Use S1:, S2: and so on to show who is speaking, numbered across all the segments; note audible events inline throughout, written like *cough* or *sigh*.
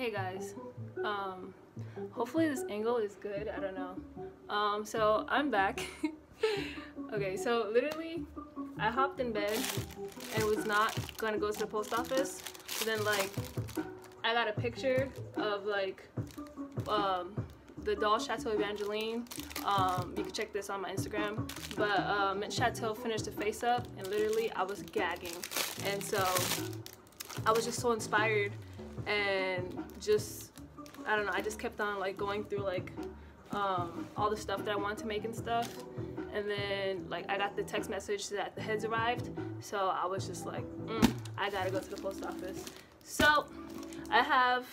S1: Hey guys, um, hopefully this angle is good, I don't know. Um, so I'm back. *laughs* okay, so literally I hopped in bed and was not gonna go to the post office. So then like, I got a picture of like, um, the doll Chateau Evangeline. Um, you can check this on my Instagram. But Mint Chateau finished the face up and literally I was gagging. And so I was just so inspired and just I don't know I just kept on like going through like um, all the stuff that I wanted to make and stuff. And then like I got the text message that the heads arrived. So I was just like mm, I gotta go to the post office. So I have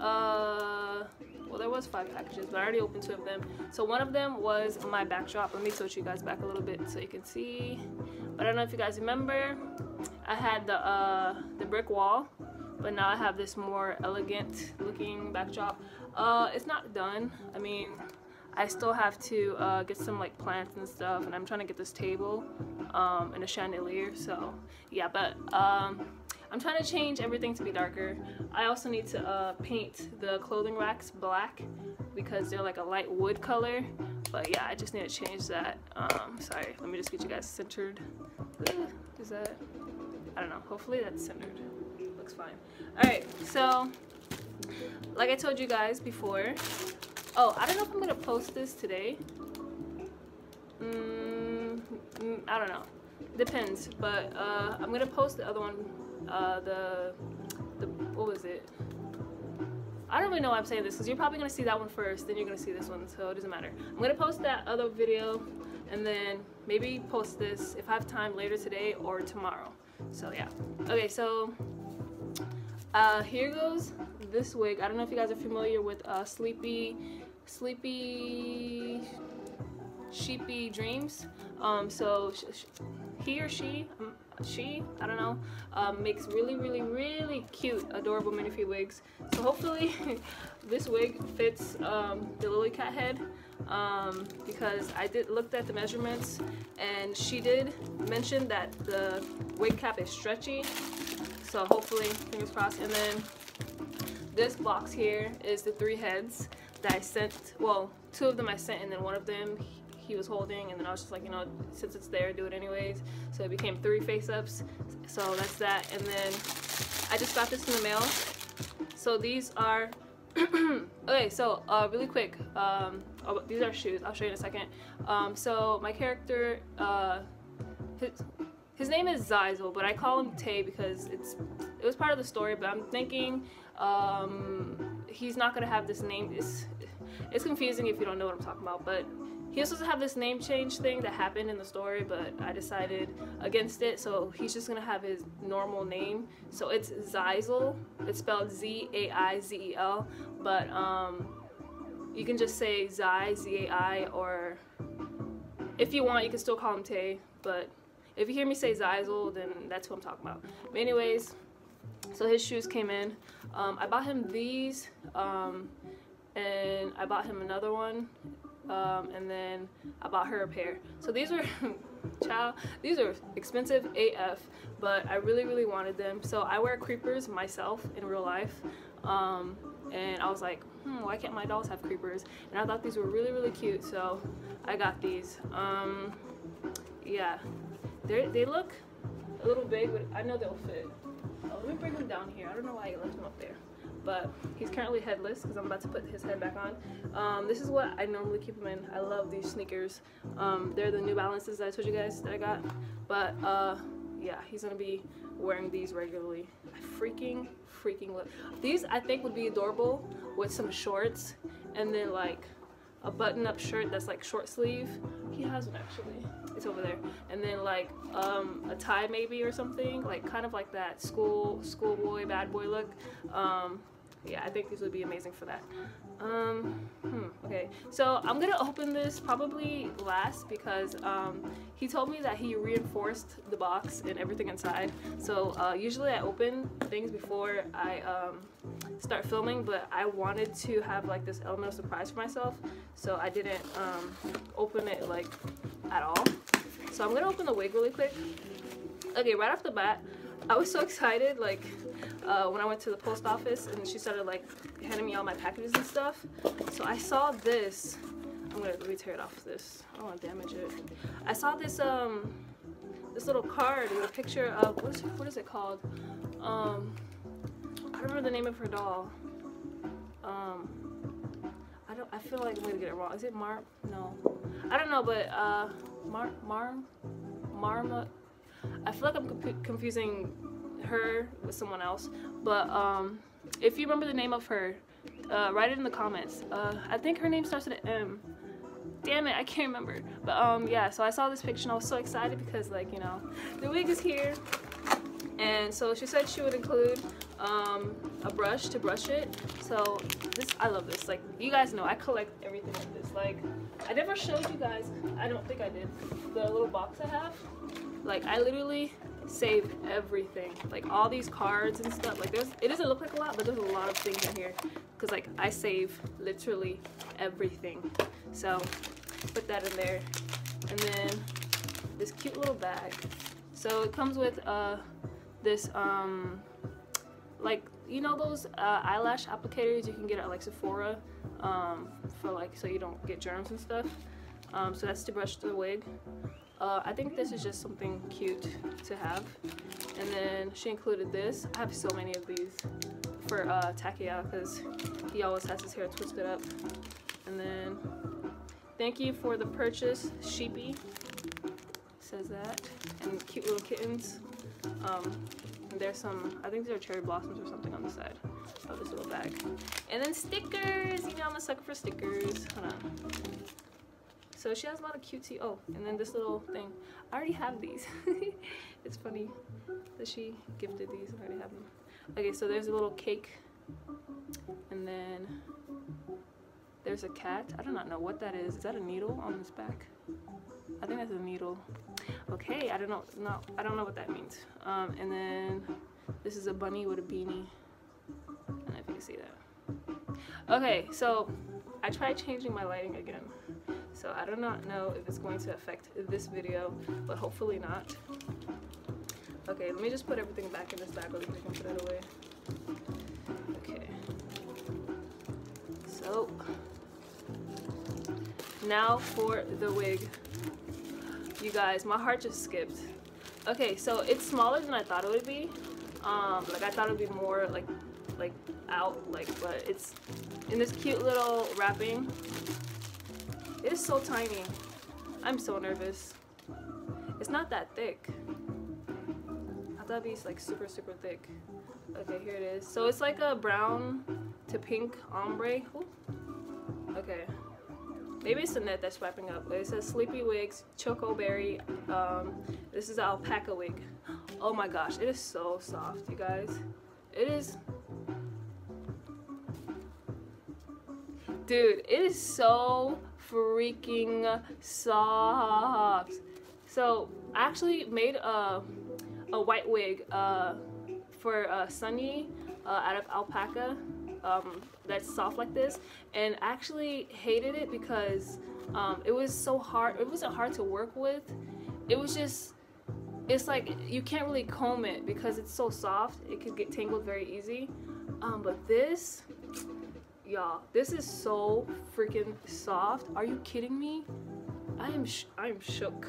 S1: uh well there was five packages but I already opened two of them. So one of them was my backdrop. Let me switch you guys back a little bit so you can see. But I don't know if you guys remember I had the uh the brick wall but now I have this more elegant looking backdrop. Uh, it's not done. I mean, I still have to uh, get some like plants and stuff and I'm trying to get this table um, and a chandelier so yeah but um, I'm trying to change everything to be darker. I also need to uh, paint the clothing racks black because they're like a light wood color but yeah I just need to change that um, sorry let me just get you guys centered is that I don't know hopefully that's centered looks fine. Alright, so like I told you guys before, oh, I don't know if I'm gonna post this today. Mm, mm, I don't know. Depends, but uh, I'm gonna post the other one, uh, the, the, what was it? I don't really know why I'm saying this because you're probably gonna see that one first, then you're gonna see this one, so it doesn't matter. I'm gonna post that other video and then maybe post this if I have time later today or tomorrow. So yeah. Okay, so uh, here goes this wig. I don't know if you guys are familiar with uh, Sleepy, Sleepy, Sheepy Dreams. Um, so he or she, um, she, I don't know, um, makes really, really, really cute, adorable minifee wigs. So hopefully *laughs* this wig fits um, the Lillycat head um, because I did looked at the measurements and she did mention that the wig cap is stretchy so hopefully, fingers crossed. And then this box here is the three heads that I sent. Well, two of them I sent, and then one of them he was holding. And then I was just like you know since it's there do it anyways. So it became three face ups so that's that. And then I just got this in the mail. So these are *clears throat* okay so uh, really quick um, oh, these are shoes. I'll show you in a second. Um, so my character uh, his, his name is Zyzel, but I call him Tay because it's it was part of the story. But I'm thinking um, he's not gonna have this name. It's it's confusing if you don't know what I'm talking about. But he was supposed to have this name change thing that happened in the story, but I decided against it. So he's just gonna have his normal name. So it's Zyzel. It's spelled Z-A-I-Z-E-L. But um, you can just say Zai, Z-A-I, or if you want, you can still call him Tay. But if you hear me say Zyzel, then that's who I'm talking about. But anyways, so his shoes came in. Um, I bought him these, um, and I bought him another one, um, and then I bought her a pair. So these were, *laughs* child, these are expensive AF, but I really, really wanted them. So I wear creepers myself in real life, um, and I was like, hmm, why can't my dolls have creepers? And I thought these were really, really cute, so I got these. Um, yeah, they they look a little big, but I know they'll fit. Oh, let me bring him down here. I don't know why I left him up there. But he's currently headless because I'm about to put his head back on. Um, this is what I normally keep him in. I love these sneakers. Um, they're the New Balances that I told you guys that I got. But uh, yeah, he's gonna be wearing these regularly. I freaking, freaking love these. I think would be adorable with some shorts and then like a button-up shirt that's like short sleeve. He has one actually. It's over there. And then like um, a tie maybe or something, like kind of like that school schoolboy bad boy look. Um, yeah, I think these would be amazing for that. Um, hmm, okay, so I'm gonna open this probably last because um, he told me that he reinforced the box and everything inside. So uh, usually I open things before I um, start filming, but I wanted to have like this element of surprise for myself, so I didn't um, open it like at all. So I'm gonna open the wig really quick. Okay, right off the bat, I was so excited, like uh, when I went to the post office and she started like handing me all my packages and stuff. So I saw this. I'm gonna let me tear it off this. I don't want to damage it. I saw this um this little card with a picture of what is what is it called? Um, I don't remember the name of her doll. Um, I don't. I feel like I'm gonna get it wrong. Is it Mar? No, I don't know. But uh, Mar Mar Marma. I feel like I'm confusing her with someone else. But um, if you remember the name of her, uh, write it in the comments. Uh, I think her name starts with an M. Damn it, I can't remember. But um, yeah, so I saw this picture and I was so excited because like, you know, the wig is here. And so she said she would include um, a brush to brush it. So this, I love this. Like, you guys know, I collect everything like this. Like, I never showed you guys, I don't think I did, the little box I have. Like, I literally save everything. Like, all these cards and stuff. Like, there's, it doesn't look like a lot, but there's a lot of things in here. Because, like, I save literally everything. So, put that in there. And then this cute little bag. So, it comes with, uh, this um like you know those uh, eyelash applicators you can get at like Sephora um, for like so you don't get germs and stuff um, so that's to brush the wig uh, I think this is just something cute to have. And then she included this. I have so many of these for uh, Takia because he always has his hair twisted up. And then thank you for the purchase sheepy. Says that. And cute little kittens. Um, and there's some, I think these are cherry blossoms or something on the side of this little bag. And then stickers, you know I'm a sucker for stickers. Hold on. So she has a lot of cutesy, oh, and then this little thing. I already have these. *laughs* it's funny that she gifted these, I already have them. Okay, so there's a little cake. And then there's a cat. I do not know what that is. Is that a needle on this back? I think that's a needle. Okay, I don't know. No, I don't know what that means. Um, and then this is a bunny with a beanie. I don't know if you can see that. Okay, so I tried changing my lighting again. So I do not know if it's going to affect this video, but hopefully not. Okay, let me just put everything back in this bag really quick and put it away. Okay. So, now for the wig you guys my heart just skipped okay so it's smaller than i thought it would be um like i thought it would be more like like out like but it's in this cute little wrapping it is so tiny i'm so nervous it's not that thick i thought it'd be like super super thick okay here it is so it's like a brown to pink ombre Ooh. okay Maybe it's the net that's wrapping up. It says Sleepy Wigs, Choco Berry. Um, this is alpaca wig. *gasps* Oh my gosh, it is so soft, you guys. It is... Dude, it is so freaking soft. So, I actually made a, a white wig uh, for uh, Sunny uh, out of alpaca um, that's soft like this. And actually hated it because um, it was so hard it wasn't hard to work with. It was just it's like you can't really comb it because it's so soft. It could get tangled very easy. Um, but this y'all this is so freaking soft. Are you kidding me? I am I am shook.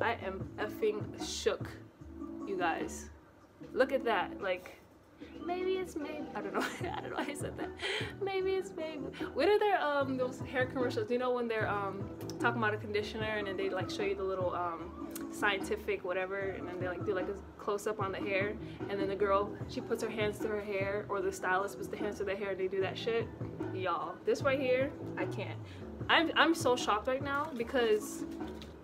S1: I am effing shook you guys. Look at that like maybe it's maybe I don't know *laughs* I don't know why I said that. Maybe it's maybe what are their um those hair commercials? You know when they're um talking about a conditioner and then they like show you the little um scientific whatever and then they like do like a close-up on the hair and then the girl she puts her hands to her hair or the stylist puts the hands to their hair and they do that shit y'all this right here I can't I'm, I'm so shocked right now because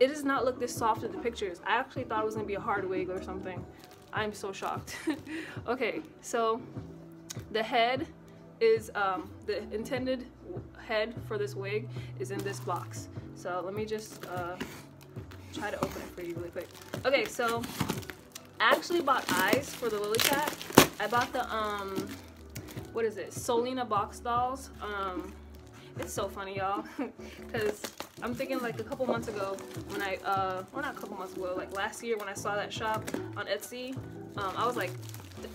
S1: it does not look this soft in the pictures I actually thought it was gonna be a hard wig or something I'm so shocked. *laughs* okay, so the head is, um, the intended head for this wig is in this box. So let me just uh, try to open it for you really quick. Okay, so I actually bought eyes for the Lillycat. I bought the, um, what is it, Solina box dolls. Um, it's so funny, y'all, *laughs* because I'm thinking like a couple months ago when I, uh, well not a couple months ago, like last year when I saw that shop on Etsy, um, I was like,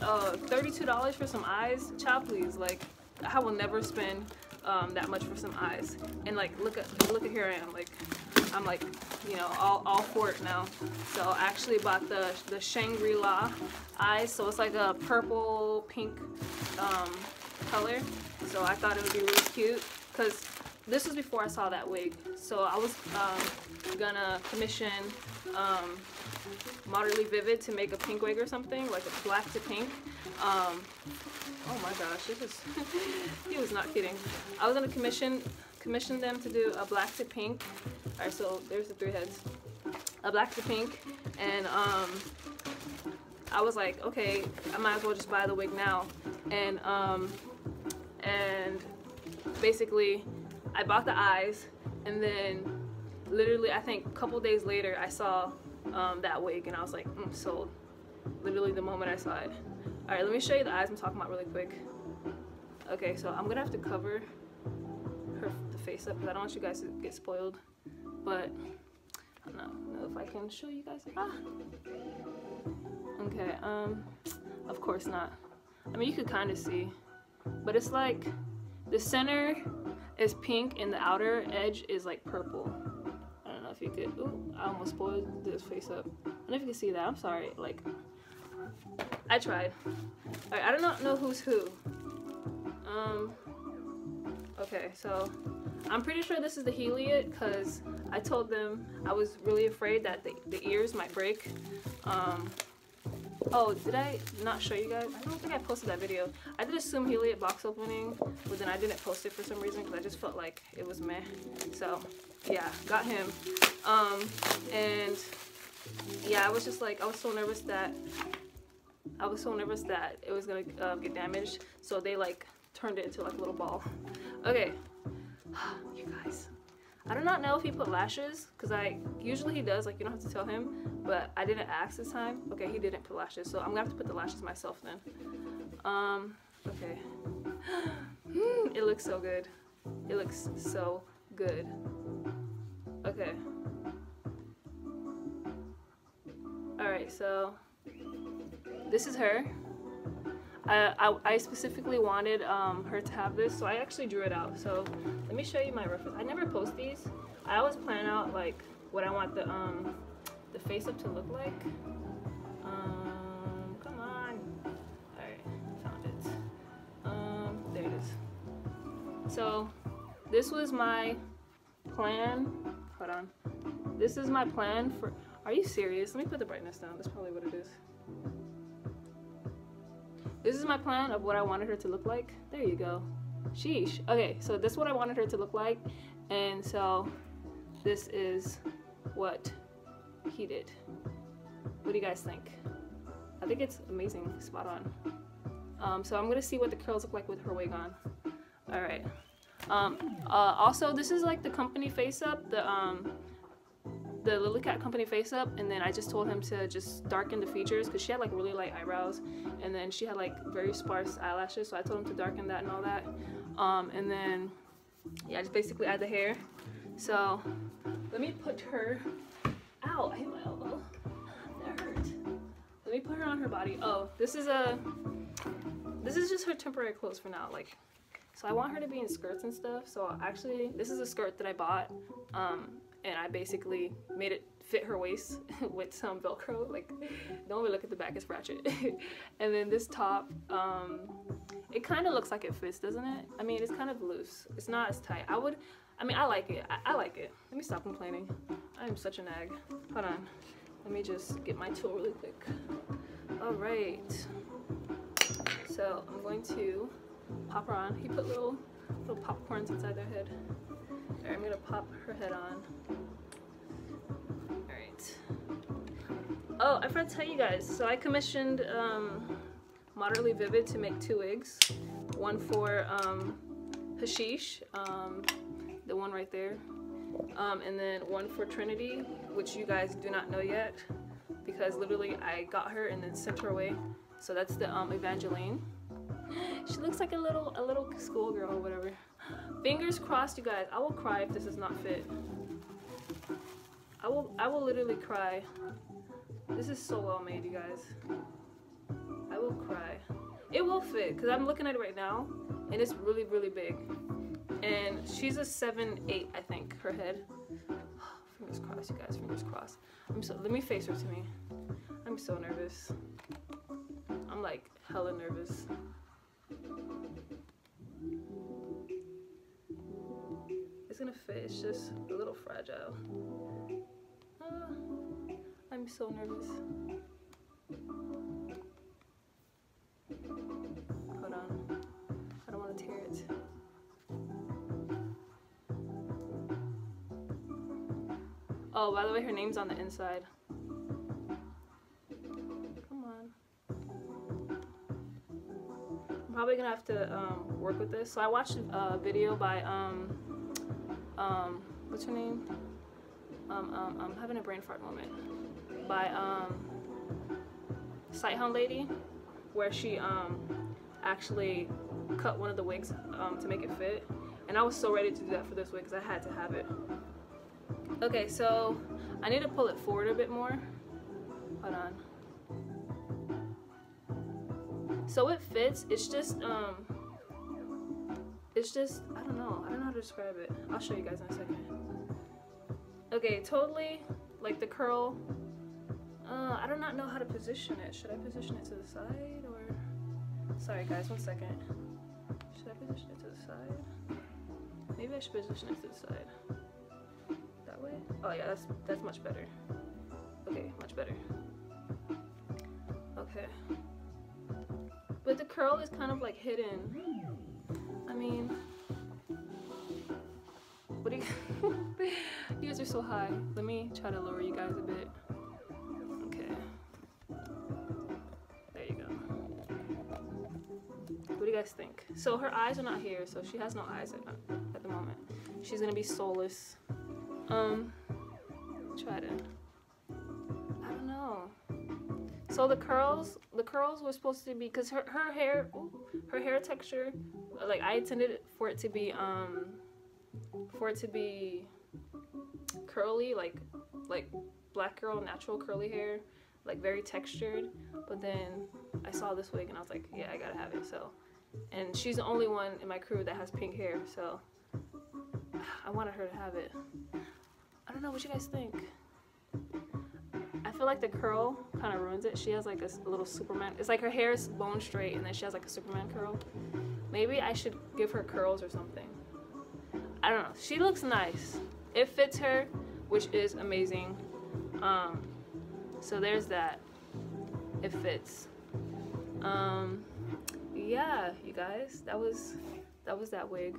S1: uh, $32 for some eyes, child please. Like, I will never spend um, that much for some eyes. And like, look at look at here I am. Like, I'm like, you know, all, all for it now. So I actually bought the the Shangri-La eyes. So it's like a purple pink um, color. So I thought it would be really cute because this was before I saw that wig. So I was um, gonna commission um, Moderately Vivid to make a pink wig or something, like a black to pink. Um, oh my gosh, this is, *laughs* he was not kidding. I was gonna commission commission them to do a black to pink. Alright, so there's the three heads. A black to pink, and um, I was like, okay, I might as well just buy the wig now. And um, and basically I bought the eyes and then literally I think a couple days later I saw um, that wig and I was like mm, sold literally the moment I saw it all right let me show you the eyes I'm talking about really quick okay so I'm gonna have to cover her the face up because I don't want you guys to get spoiled but I don't know if I can show you guys ah. okay um of course not I mean you could kind of see but it's like the center is pink and the outer edge is like purple. I don't know if you could, ooh, I almost spoiled this face up. I don't know if you can see that, I'm sorry, like, I tried. I don't know who's who. Um, okay, so I'm pretty sure this is the Heliot because I told them I was really afraid that the, the ears might break. Um, Oh, did I not show you guys? I don't think I posted that video. I did a Soom Heliot box opening, but then I didn't post it for some reason because I just felt like it was meh. So, yeah, got him. Um, and yeah, I was just like, I was so nervous that, I was so nervous that it was gonna uh, get damaged. So they like turned it into like a little ball. Okay, *sighs* you guys. I do not know if he put lashes, because I usually he does, like you don't have to tell him, but I didn't ask this time. Okay, he didn't put lashes, so I'm gonna have to put the lashes myself then. Um, okay. *gasps* it looks so good. It looks so good. Okay. Alright, so this is her. I, I, specifically wanted um, her to have this, so I actually drew it out. So let me show you my reference. I never post these. I always plan out like what I want the um, the face up to look like. Um, come on. Alright, found it. Um, there it is. So this was my plan. Hold on. This is my plan for. Are you serious? Let me put the brightness down. That's probably what it is. This is my plan of what I wanted her to look like. There you go. Sheesh. Okay, so this is what I wanted her to look like. And so this is what he did. What do you guys think? I think it's amazing, spot on. Um, so I'm gonna see what the curls look like with her wig on. All right. Um, uh, also, this is like the company face up. The um, the Lillycat company face up and then I just told him to just darken the features because she had like really light eyebrows and then she had like very sparse eyelashes so I told him to darken that and all that. Um, and then yeah just basically add the hair. So let me put her out. I hit my elbow. That hurt. Let me put her on her body. Oh this is a this is just her temporary clothes for now like so I want her to be in skirts and stuff. So actually this is a skirt that I bought um, and I basically made it fit her waist *laughs* with some velcro like don't even look at the back it's ratchet. *laughs* And then this top um, it kind of looks like it fits doesn't it? I mean it's kind of loose. It's not as tight. I would I mean I like it. I, I like it. Let me stop complaining. I am such a nag. Hold on. Let me just get my tool really quick. All right. So I'm going to pop her on. He put little little popcorns inside their head I'm gonna pop her head on. Alright. Oh, I forgot to tell you guys. So I commissioned um, Moderately Vivid to make two wigs. One for um, Hashish, um, the one right there. Um, and then one for Trinity, which you guys do not know yet. Because literally I got her and then sent her away. So that's the um, Evangeline. *gasps* She looks like a little a little schoolgirl or whatever. Fingers crossed, you guys. I will cry if this is not fit. I will I will literally cry. This is so well made, you guys. I will cry. It will fit because I'm looking at it right now and it's really, really big. And she's a seven, eight, I think, her head. *sighs* fingers crossed, you guys, fingers crossed. I'm so, let me face her to me. I'm so nervous. I'm like hella nervous. It's gonna fit, it's just a little fragile. Uh, I'm so nervous. Hold on. I don't want to tear it. Oh, by the way, her name's on the inside. Come on. I'm probably gonna have to um, work with this. So I watched a video by um, um, what's her name? Um, um, I'm having a brain fart moment. By um, Sighthound Lady, where she um, actually cut one of the wigs um, to make it fit. And I was so ready to do that for this wig because I had to have it. Okay, so I need to pull it forward a bit more. Hold on. So it fits, it's just, um, it's just, I don't know, I don't know how to describe it. I'll show you guys in a second. Okay, totally, like the curl, uh, I do not know how to position it. Should I position it to the side or, sorry guys, one second. Should I position it to the side? Maybe I should position it to the side. That way? Oh yeah, that's, that's much better. Okay, much better. Okay. But the curl is kind of like hidden. I mean, guys are so high. Let me try to lower you guys a bit. Okay. There you go. What do you guys think? So her eyes are not here, so she has no eyes at, at the moment. She's gonna be soulless. Um, try to, I don't know. So the curls, the curls were supposed to be, cause her, her hair, ooh, her hair texture, like I intended for it to be, um, for it to be curly, like, like black girl natural curly hair, like very textured. But then I saw this wig and I was like, yeah, I gotta have it. So, and she's the only one in my crew that has pink hair, so *sighs* I wanted her to have it. I don't know what you guys think. I feel like the curl kind of ruins it. She has like a, little Superman. It's like her hair is bone straight and then she has like a Superman curl. Maybe I should give her curls or something. I don't know. She looks nice. It fits her, which is amazing. Um, so there's that. It fits. Um, yeah, you guys, that was that was that wig.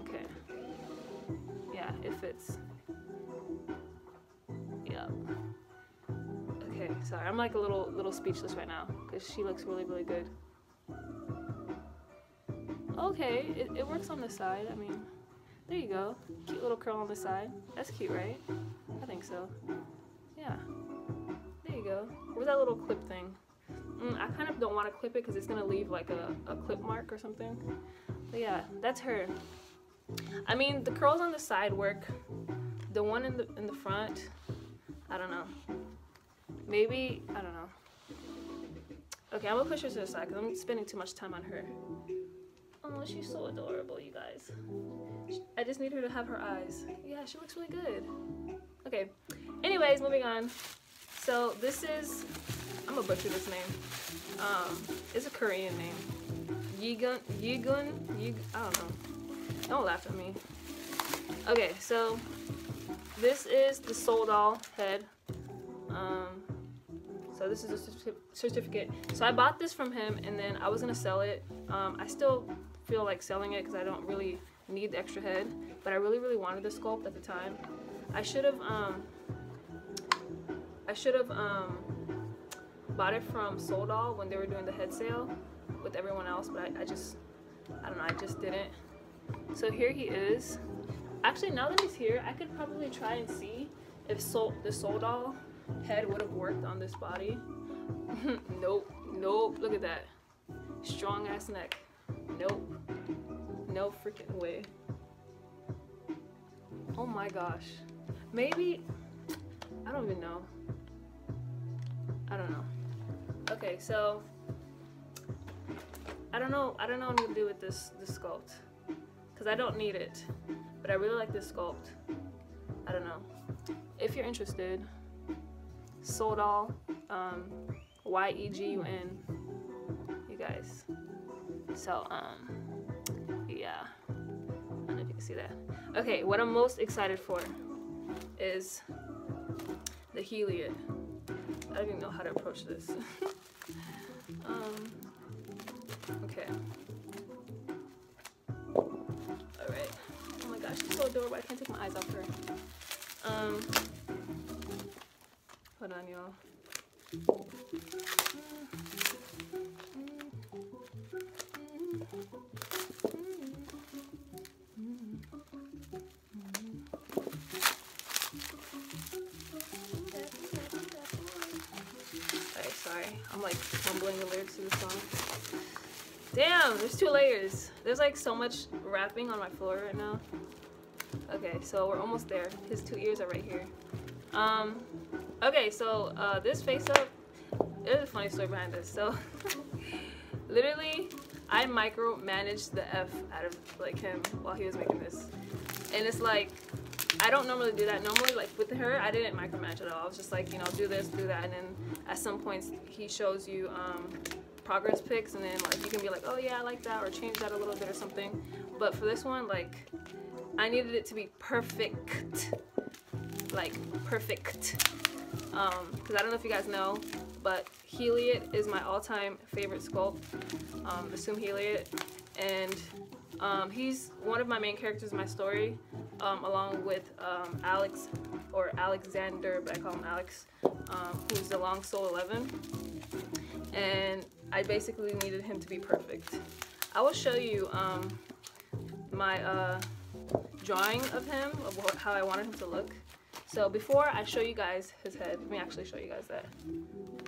S1: Okay. Yeah, it fits. Yep. Okay, sorry. I'm like a little little speechless right now because she looks really really good. Okay, it, it works on the side. I mean, there you go. Cute little curl on the side. That's cute, right? I think so. Yeah. There you go. Where's that little clip thing? Mm, I kind of don't want to clip it because it's going to leave like a, a clip mark or something. But yeah, that's her. I mean, the curls on the side work. The one in the in the front, I don't know. Maybe, I don't know. Okay, I'm gonna push her to the side because I'm spending too much time on her. Oh, she's so adorable, you guys. I just need her to have her eyes. Yeah, she looks really good. Okay, anyways, moving on. So this is, I'm gonna butcher this name. Um, it's a Korean name. Yigun, Yigun, Yig, I don't know. Don't laugh at me. Okay, so this is the Souldoll head. Um, so this is a certificate. So I bought this from him and then I was gonna sell it. Um, I still feel like selling it because I don't really need the extra head, but I really, really wanted the sculpt at the time. I should have, um, I should have um, bought it from Souldoll when they were doing the head sale with everyone else, but I, I just, I don't know, I just didn't. So here he is. Actually, now that he's here, I could probably try and see if Soul, the Souldoll head would have worked on this body. *laughs* nope, nope, look at that. Strong ass neck. Nope. No freaking way. Oh my gosh. Maybe, I don't even know. I don't know. Okay, so I don't know. I don't know what I'm gonna do with this this sculpt because I don't need it, but I really like this sculpt. I don't know. If you're interested, Souldoll, um, Y E G U N. You guys. So um, yeah. I don't know if you can see that. Okay, what I'm most excited for is the Heliot. I don't even know how to approach this. *laughs* um, okay. Alright. Oh my gosh, she's so adorable. I can't take my eyes off her. Um, hold on, y'all. I'm like mumbling the lyrics to the song. Damn, there's two layers. There's like so much wrapping on my floor right now. Okay, so we're almost there. His two ears are right here. Um, okay, so uh, this face up, there's a funny story behind this. So, *laughs* literally, I micromanaged the F out of like him while he was making this. And it's like, I don't normally do that. Normally, like with her, I didn't micromanage at all. I was just like, you know, do this, do that, and then at some points he shows you um, progress pics, and then like you can be like, oh yeah, I like that, or change that a little bit or something. But for this one, like, I needed it to be perfect, like perfect. Um, because I don't know if you guys know, but Heliot is my all-time favorite sculpt. Um, a Soom Heliot and um, he's one of my main characters in my story, um, along with um, Alex, or Alexander, but I call him Alex, um, who's the Long Soul 11. And I basically needed him to be perfect. I will show you um, my uh, drawing of him, of wh- how I wanted him to look. So before I show you guys his head, let me actually show you guys that.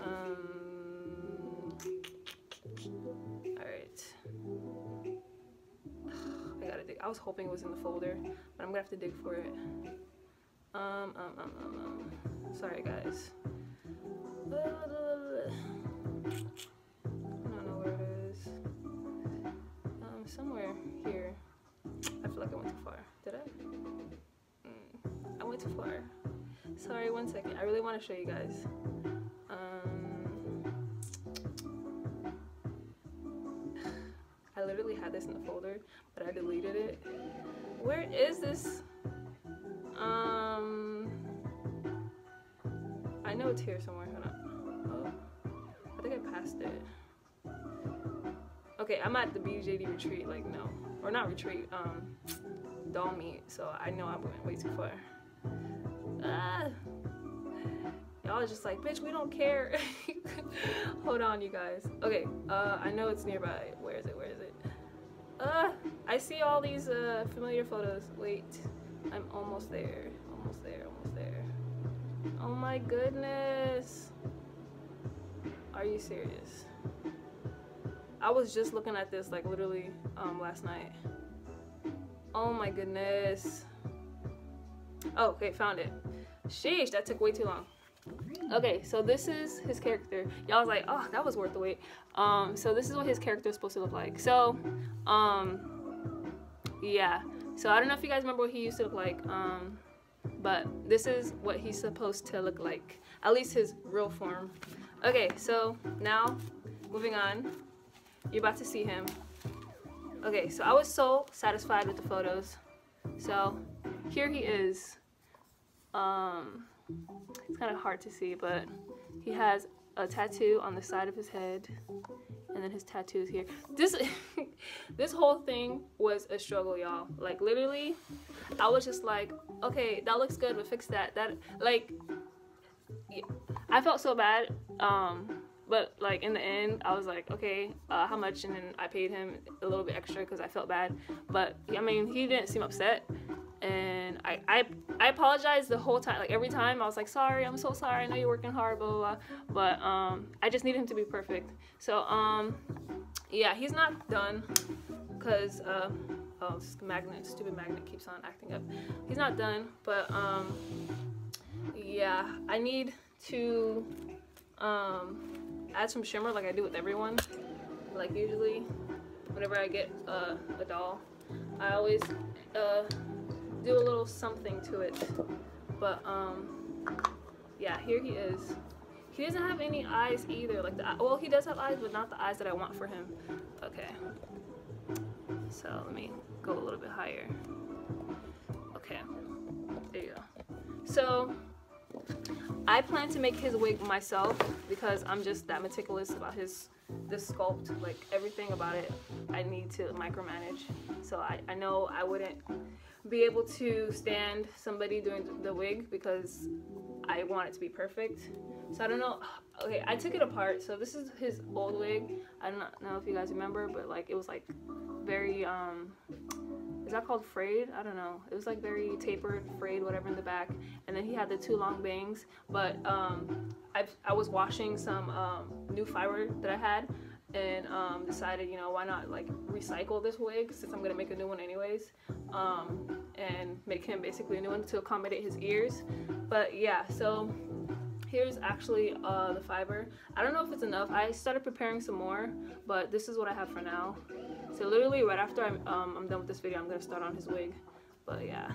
S1: Um, Alright. *sighs* I gotta dig. I was hoping it was in the folder, but I'm gonna have to dig for it. Um, um, um, um, um. Sorry, guys. I don't know where it is. Um, somewhere here. I feel like I went too far. Did I? Mm, I went too far. Sorry, one second. I really want to show you guys. Um, *sighs* I literally had this in the folder, but I deleted it. Where is this? Um, I know it's here somewhere. Hold on. Oh, I think I passed it. Okay, I'm at the BJD retreat. Like no, or not retreat. Um, doll meet. So I know I went way too far. Ah. Y'all just like, bitch, we don't care. *laughs* Hold on, you guys. Okay, uh, I know it's nearby. Where is it? Where is it? Uh, I see all these uh, familiar photos. Wait, I'm almost there. Almost there. Almost there. Oh my goodness. Are you serious? I was just looking at this like literally um, last night. Oh my goodness. Oh, okay, found it. Sheesh, that took way too long. Okay, so this is his character. Y'all was like, oh, that was worth the wait. Um, so this is what his character is supposed to look like. So, um, yeah. So I don't know if you guys remember what he used to look like. Um, but this is what he's supposed to look like. At least his real form. Okay, so now, moving on. You're about to see him. Okay, so I was so satisfied with the photos. So here he is. Um, it's kind of hard to see, but he has a tattoo on the side of his head, and then his tattoos here. This *laughs* this whole thing was a struggle, y'all. Like literally, I was just like, okay, that looks good, but fix that. That like, I felt so bad. Um, but like in the end, I was like, okay, uh, how much? And then I paid him a little bit extra because I felt bad. But I mean, he didn't seem upset, and I I I apologized the whole time. Like every time, I was like, sorry, I'm so sorry. I know you're working hard, blah blah. blah. But um, I just need him to be perfect. So um, yeah, he's not done because uh, oh, magnet, stupid magnet keeps on acting up. He's not done, but um, yeah, I need to um add some shimmer like I do with everyone. Like usually, whenever I get uh, a doll, I always uh, do a little something to it. But um, yeah, here he is. He doesn't have any eyes either. Like the well, he does have eyes, but not the eyes that I want for him. Okay. So let me go a little bit higher. Okay. There you go. So I plan to make his wig myself because I'm just that meticulous about his this sculpt. Like everything about it, I need to micromanage. So I, I know I wouldn't be able to stand somebody doing the wig because I want it to be perfect. So I don't know. Okay, I took it apart. So this is his old wig. I don't know if you guys remember, but like it was like very um is that called frayed? I don't know. It was like very tapered, frayed, whatever in the back. And then he had the two long bangs. But um I I was washing some um new fiber that I had and um, decided, you know, why not like recycle this wig since I'm gonna make a new one anyways, um, and make him basically a new one to accommodate his ears. But yeah, so here's actually uh, the fiber. I don't know if it's enough. I started preparing some more, but this is what I have for now. So literally right after I'm, um, I'm done with this video, I'm gonna start on his wig. But yeah,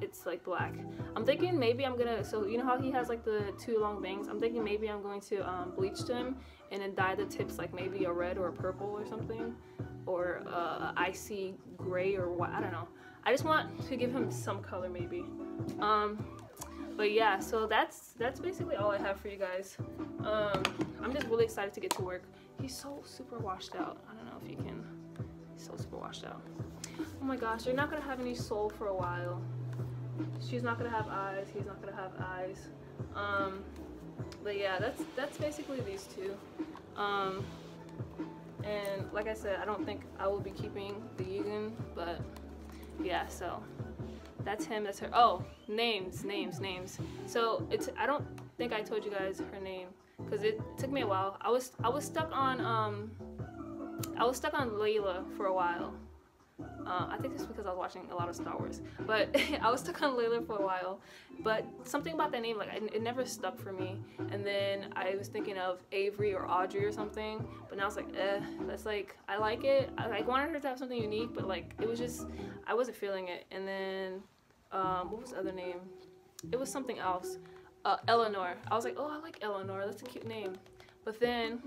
S1: it's like black. I'm thinking maybe I'm gonna, so you know how he has like the two long bangs? I'm thinking maybe I'm going to um, bleach them and then dye the tips like maybe a red or a purple or something. Or uh, icy gray or what, I don't know. I just want to give him some color maybe. Um, but yeah, so that's that's basically all I have for you guys. Um, I'm just really excited to get to work. He's so super washed out. I don't know if you can. He's so super washed out. Oh my gosh, you're not gonna have any soul for a while. She's not gonna have eyes. He's not gonna have eyes. Um, but yeah, that's that's basically these two. Um, and like I said, I don't think I will be keeping the Yugen, but yeah, so that's him, that's her. Oh, names, names, names. So it's I don't think I told you guys her name because it took me a while. I was I was stuck on um I was stuck on Layla for a while. Uh, I think it's because I was watching a lot of Star Wars, but *laughs* I was stuck on Layla for a while. But something about that name, like it, it, never stuck for me. And then I was thinking of Avery or Audrey or something, but now it's like, eh, that's like I like it. I like wanted her to have something unique, but like it was just I wasn't feeling it. And then um, what was the other name? It was something else. Uh, Eleanor. I was like, oh, I like Eleanor. That's a cute name. But then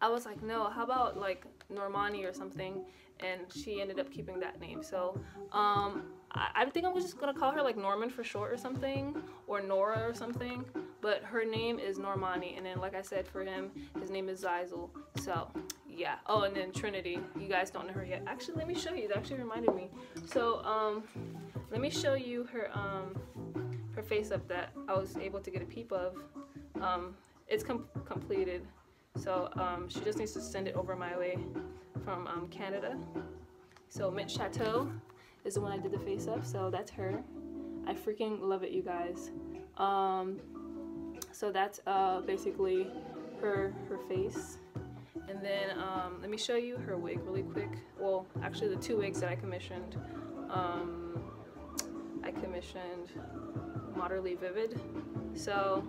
S1: I was like, no, how about like Normani or something? And she ended up keeping that name. So um, I, I think I was just gonna call her like Norman for short or something, or Nora or something. But her name is Normani, and then like I said, for him, his name is Zyzel. So yeah. Oh, and then Trinity. You guys don't know her yet. Actually, let me show you. It actually reminded me. So um, let me show you her um her face up that I was able to get a peep of. Um, it's com completed. So um, she just needs to send it over my way from um, Canada. So Mint Chateau is the one I did the face up. So that's her. I freaking love it, you guys. Um, so that's uh, basically her her face. And then um, let me show you her wig really quick. Well, actually the two wigs that I commissioned. Um, I commissioned Moderately Vivid. So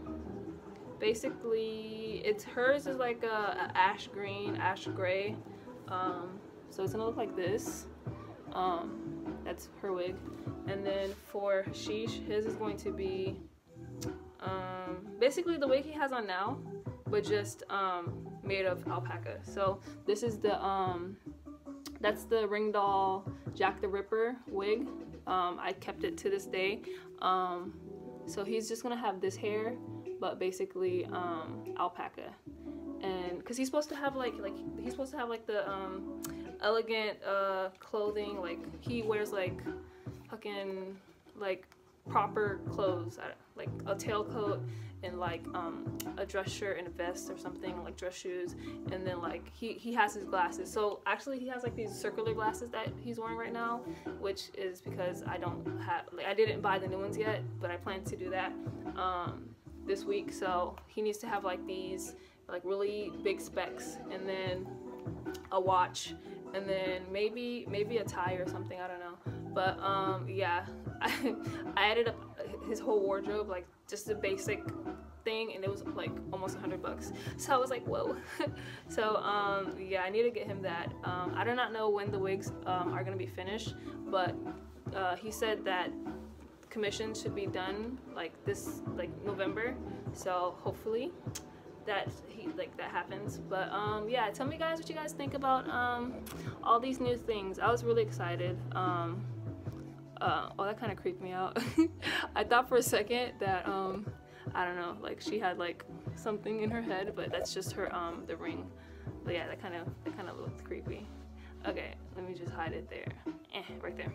S1: basically it's hers is like a, a ash green, ash gray. Um, so it's gonna look like this. Um, that's her wig. And then for Hashish, his is going to be um, basically the wig he has on now, but just um, made of alpaca. So this is the um, that's the ring doll Jack the Ripper wig. Um, I kept it to this day. So he's just gonna have this hair, but basically um, alpaca. And because he's supposed to have like like he's supposed to have like the um, elegant uh, clothing. Like he wears like fucking like proper clothes, like a tailcoat and like um, a dress shirt and a vest or something, like dress shoes, and then like he, he has his glasses. So actually he has like these circular glasses that he's wearing right now, which is because I don't have, like I didn't buy the new ones yet, but I plan to do that um, this week. So he needs to have like these like really big specs and then a watch and then maybe maybe a tie or something I don't know. But um yeah I, *laughs* I added up his whole wardrobe like just the basic thing and it was like almost 100 bucks. So i was like whoa. *laughs* So um yeah i need to get him that. Um i do not know when the wigs um, are to be finished but uh, he said that commission should be done like this like november. So hopefully that he like that happens. But um yeah tell me guys what you guys think about um all these new things. I was really excited um uh, oh that kind of creeped me out. *laughs* I thought for a second that um i don't know like she had like something in her head but that's just her um the ring. But yeah that kind of that kind of looked creepy. Okay let me just hide it there. Eh, right there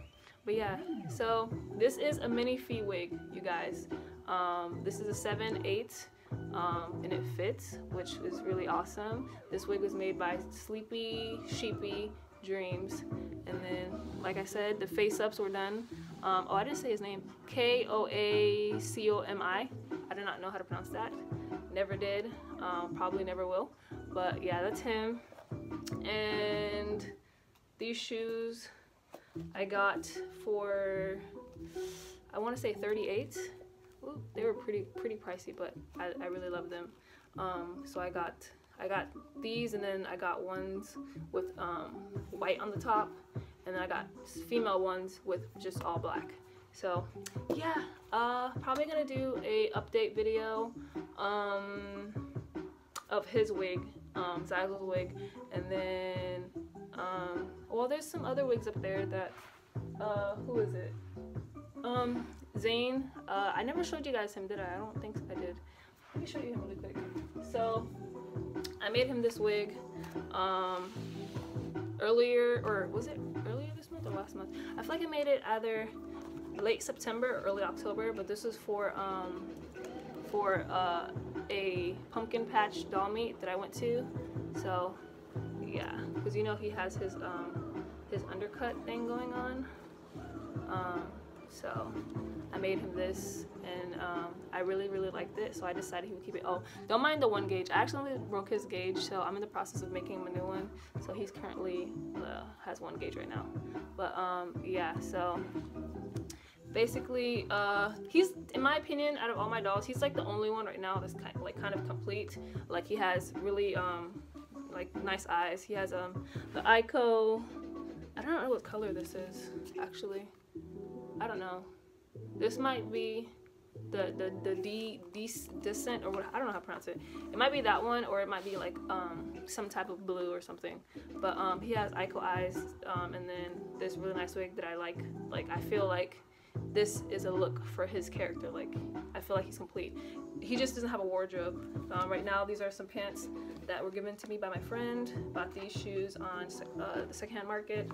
S1: but yeah so this is a MiniFee wig you guys um this is a 7 8 um, and it fits, which is really awesome. This wig was made by Sleepy Sheepy Dreams, and then, like I said, the face ups were done. Um, oh, I didn't say his name. K O A C O M I. I do not know how to pronounce that. Never did. Um, probably never will. But yeah, that's him. And these shoes I got for I want to say 38 Ooh, they were pretty pretty pricey, but I, I really love them. Um, so I got I got these, and then I got ones with um, white on the top, and then I got female ones with just all black. So yeah, uh, probably gonna do a update video um, of his wig, um, Zyzel's wig, and then um, well, there's some other wigs up there that uh, who is it? Um, Zane, uh, I never showed you guys him, did I? I don't think I did. Let me show you him really quick. So, I made him this wig um, earlier, or was it earlier this month or last month? I feel like I made it either late September or early October, but this is for um, for uh, a pumpkin patch doll meet that I went to. So, yeah, because you know he has his um, his undercut thing going on. Um, so I made him this and um, I really really liked it so I decided he would keep it. Oh don't mind the one gauge. I actually broke his gauge so I'm in the process of making him a new one. So he's currently uh, has one gauge right now. But um, yeah so basically uh, he's in my opinion out of all my dolls he's like the only one right now that's kind of, like kind of complete. Like he has really um, like nice eyes he has um the Aiko I don't know what color this is actually I don't know. This might be the the the D, D descent or what I don't know how to pronounce it. It might be that one or it might be like um some type of blue or something. But um he has Aiko eyes um and then this really nice wig that I like. Like I feel like this is a look for his character. Like I feel like he's complete. He just doesn't have a wardrobe. Um, right now these are some pants that were given to me by my friend. Bought these shoes on uh, the secondhand market.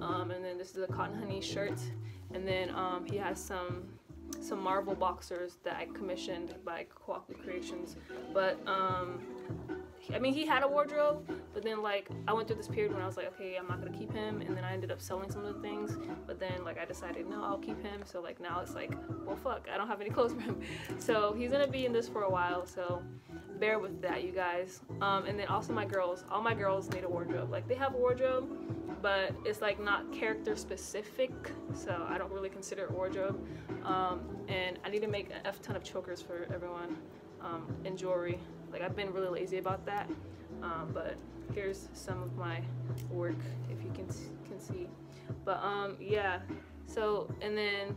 S1: Um, and then this is a cotton honey shirt and then um, he has some some Marvel boxers that I commissioned by Coakley Creations. But um, I mean, he had a wardrobe, but then like I went through this period when I was like, okay, I'm not gonna keep him, and then I ended up selling some of the things. But then like I decided, no, I'll keep him. So like now it's like, well, fuck, I don't have any *laughs* clothes for him. So he's gonna be in this for a while. So bear with that, you guys. Um, and then also my girls, all my girls need a wardrobe. Like they have a wardrobe, but it's like not character specific, so I don't really consider it wardrobe. Um, and I need to make a f ton of chokers for everyone um, and jewelry. Like I've been really lazy about that, um, but here's some of my work if you can can see. But um, yeah, so and then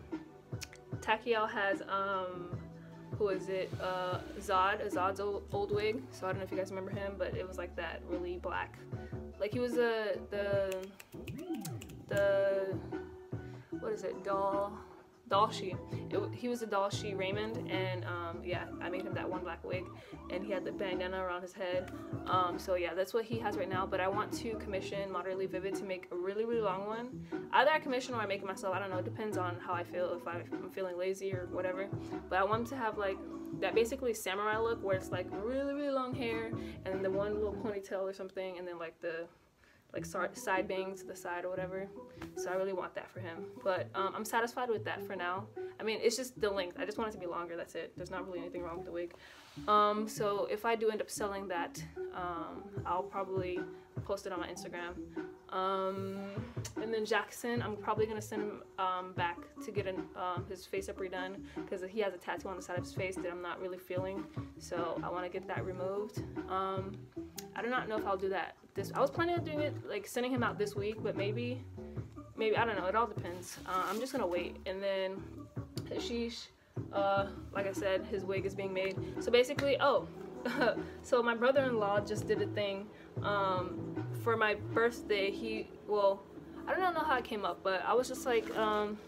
S1: Takiel has um, who is it? Uh, Zod, Zod's old, old wig. So I don't know if you guys remember him, but it was like that really black like he was a the the what is it doll Dollshe. He was a Dollshe Raymond, and um, yeah, I made him that one black wig, and he had the bandana around his head. Um, so yeah, that's what he has right now. But I want to commission Moderately Vivid to make a really, really long one. Either I commission or I make it myself. I don't know. It depends on how I feel. If I'm feeling lazy or whatever. But I want to have like that basically samurai look where it's like really, really long hair, and the one little ponytail or something, and then like the like side bangs to the side or whatever. So I really want that for him. But um, I'm satisfied with that for now. I mean, it's just the length. I just want it to be longer. That's it. There's not really anything wrong with the wig. Um, so if I do end up selling that, um, I'll probably post it on my Instagram. Um, and then Jackson, I'm probably gonna send him um, back to get an, um, his face up redone because he has a tattoo on the side of his face that I'm not really feeling. So I want to get that removed. I do not know if I'll do that. This I was planning on doing it like sending him out this week, but maybe, maybe I don't know. It all depends. Uh, I'm just gonna wait. And then Hashish, uh, like I said, his wig is being made. So basically, oh. *laughs* so my brother-in-law just did a thing um, for my birthday. He well, I don't know how it came up, but I was just like, um,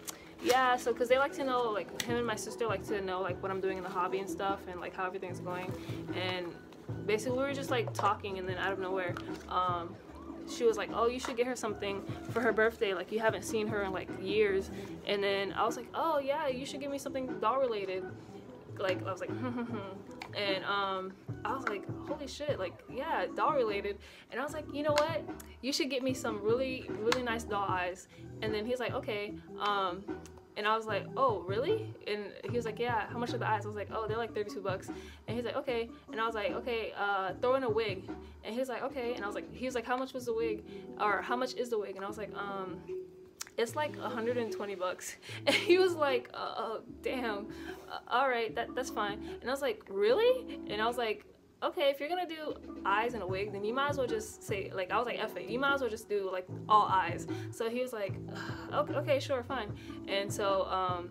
S1: yeah. So because they like to know, like him and my sister like to know like what I'm doing in the hobby and stuff, and like how everything's going. And basically, we were just like talking, and then out of nowhere. Um, she was like, "Oh, you should get her something for her birthday. Like you haven't seen her in like years." And then I was like, "Oh yeah, you should give me something doll related." Like I was like, *laughs* and um, I was like, holy shit, like, yeah, doll related. And I was like, you know what? You should get me some really, really nice doll eyes. And then he's like, okay. Um, and I was like, oh, really? And he was like, yeah, how much are the eyes? I was like, oh, they're like 32 bucks. And he's like, okay. And I was like, okay, uh, throw in a wig. And he was like, okay. And I was like, he was like, how much was the wig? Or how much is the wig? And I was like, um, it's like 120 bucks and he was like uh, uh damn uh, all right that that's fine and i was like really and i was like okay if you're gonna do eyes and a wig then you might as well just say like i was like F it, you might as well just do like all eyes so he was like okay, okay sure fine and so um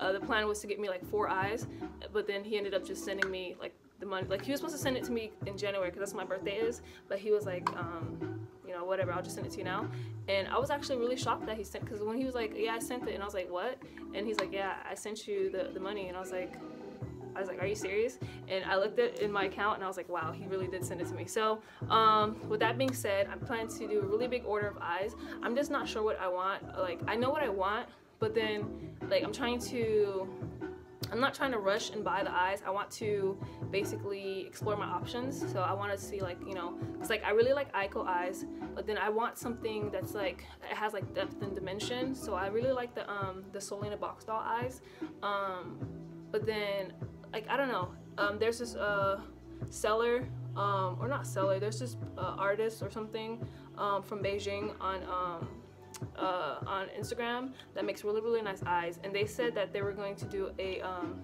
S1: uh, the plan was to get me like four eyes but then he ended up just sending me like the money like he was supposed to send it to me in january because that's my birthday is but he was like um you know, whatever, I'll just send it to you now. And I was actually really shocked that he sent, because when he was like, yeah, I sent it, and I was like, what? And he's like, yeah, I sent you the, the money. And I was like, I was like, are you serious? And I looked at in my account and I was like, wow, he really did send it to me. So um, with that being said, I'm planning to do a really big order of eyes. I'm just not sure what I want. Like, I know what I want, but then like I'm trying to I'm not trying to rush and buy the eyes. I want to basically explore my options. So I want to see like, you know, it's like I really like Aiko eyes, but then I want something that's like, it has like depth and dimension. So I really like the, um, the Soleena box doll eyes. Um, but then like, I don't know, um, there's this, uh, seller, um, or not seller, there's this uh, artist or something, um, from Beijing on, um, uh, on Instagram that makes really really nice eyes. And they said that they were going to do a um,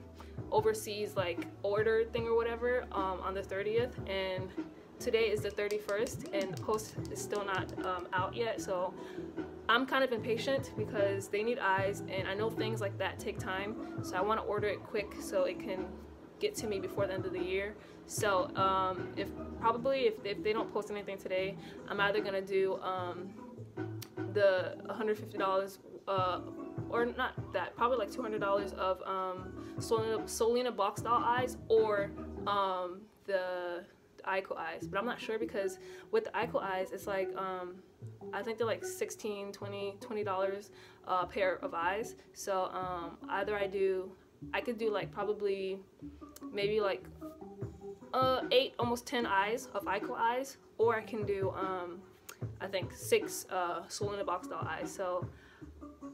S1: overseas like order thing or whatever um, on the 30th and today is the 31st and the post is still not out yet. So I'm kind of impatient because they need eyes and I know things like that take time so I want to order it quick so it can get to me before the end of the year so um, if probably if, if they don't post anything today I'm either gonna do um, the $150 uh, or not that, probably like $200 of um, Soleena, Soleena box doll eyes or um, the, the Aiko eyes. But I'm not sure because with the Aiko eyes, it's like, um, I think they're like 16 20 $20 a uh, pair of eyes. So um, either I do, I could do like probably maybe like uh, eight, almost 10 eyes of Aiko eyes, or I can do um, I think six uh, Soleena box doll eyes. So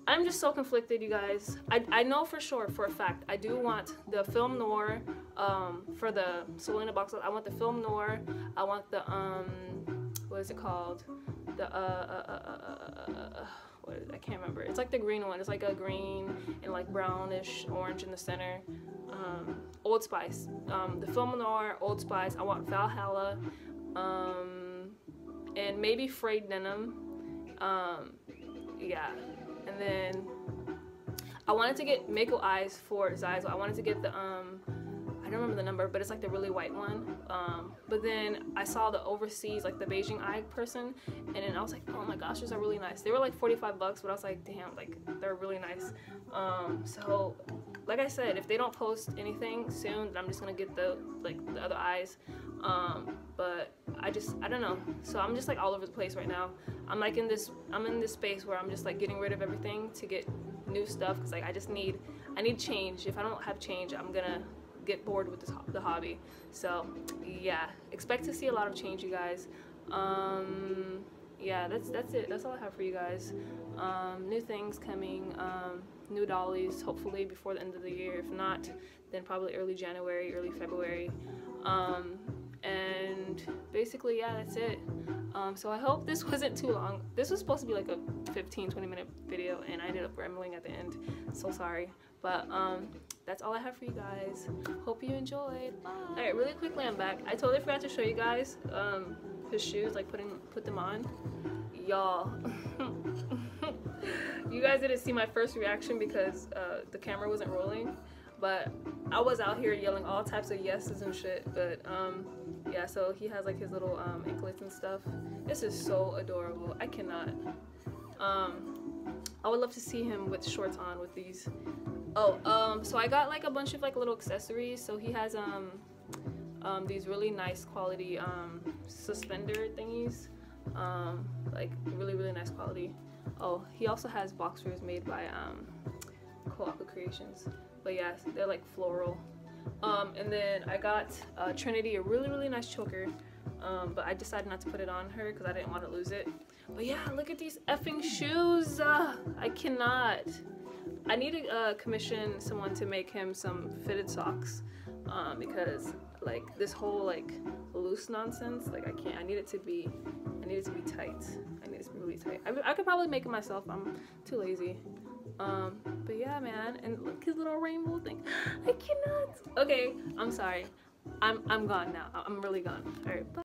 S1: I'm just so conflicted, you guys. I, I know for sure, for a fact, I do want the film noir um, for the Soleena box. I want the film noir. I want the, um, what is it called? The, uh, uh, uh, uh, uh what is, I can't remember. It's like the green one. It's like a green and like brownish orange in the center. Um, Old Spice. Um, the film noir, Old Spice. I want Valhalla. Um, and maybe frayed denim. Um, yeah, and then I wanted to get Mako eyes for Zaizo. I wanted to get the um, don't remember the number, but it's like the really white one. Um, but then I saw the overseas, like the Beijing eye person, and then I was like, oh my gosh, those are really nice. They were like 45 bucks, but I was like, damn, like they're really nice. Um, so, like I said, if they don't post anything soon, then I'm just gonna get the like the other eyes. Um, but I just I don't know. So I'm just like all over the place right now. I'm like in this I'm in this space where I'm just like getting rid of everything to get new stuff because like I just need I need change. If I don't have change, I'm gonna get bored with this, the hobby. So yeah, expect to see a lot of change, you guys. Um, yeah, that's that's it. That's all I have for you guys. Um, new things coming. Um, new dollies, hopefully before the end of the year. If not, then probably early January, early February. Um, and and basically yeah that's it um, so i hope this *laughs* wasn't too long this was supposed to be like a 15 20 minute video and i ended up rambling at the end so sorry but um, that's all i have for you guys hope you enjoyed Bye. all right really quickly i'm back i totally forgot to show you guys um, his shoes like putting put them on y'all *laughs* you guys didn't see my first reaction because uh, the camera wasn't rolling but I was out here yelling all types of yeses and shit. But um, yeah, so he has like his little um, anklets and stuff. This is so adorable. I cannot. Um, I would love to see him with shorts on with these. Oh, um, so I got like a bunch of like little accessories. So he has um, um these really nice quality um, suspender thingies. Um, like really really nice quality. Oh, he also has boxers made by um, Coaka Creations. But yeah, they're like floral. Um, and then I got uh, Trinity a really, really nice choker. Um, but I decided not to put it on her because I didn't want to lose it. But yeah, look at these effing shoes. Uh, I cannot. I need to uh, commission someone to make him some fitted socks um, because like this whole like loose nonsense, like I can't. I need it to be, I need it to be tight. I need it to be really tight. I, I could probably make it myself. I'm too lazy. Um, but yeah, man, and look his little rainbow thing. I cannot. Okay, I'm sorry. I'm I'm gone now. I'm really gone. All right, bye.